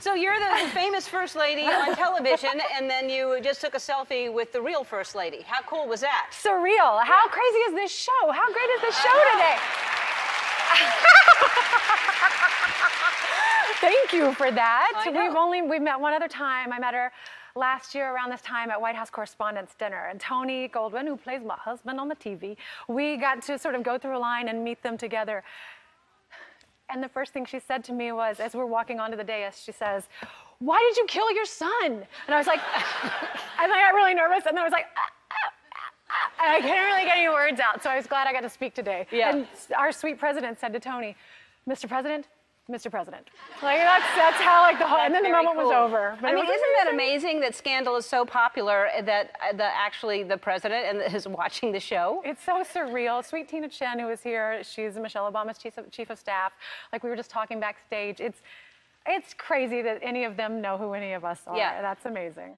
So you're the famous first lady on television, and then you just took a selfie with the real first lady. How cool was that? Surreal. How crazy is this show? How great is this show today? Thank you for that. Know. We've only we've met one other time. I met her last year around this time at White House Correspondents' Dinner. And Tony Goldwyn, who plays my husband on the TV, we got to sort of go through a line and meet them together. And the first thing she said to me was, as we're walking onto the dais, she says, "Why did you kill your son?" And I was like, and I got really nervous, and then I was like. "Ah, ah, ah, ah," And I couldn't really get any words out, so I was glad I got to speak today. Yeah. And our sweet president said to Tony, "Mr. President, Mr. President." Like that's that's how like the whole. and then the moment was over. But I mean, isn't that amazing that Scandal is so popular that uh, the actually the president and is watching the show? It's so surreal. Sweet Tina Tchen, who is here, she's Michelle Obama's chief of, chief of staff. Like we were just talking backstage. It's it's crazy that any of them know who any of us are. Yeah. That's amazing.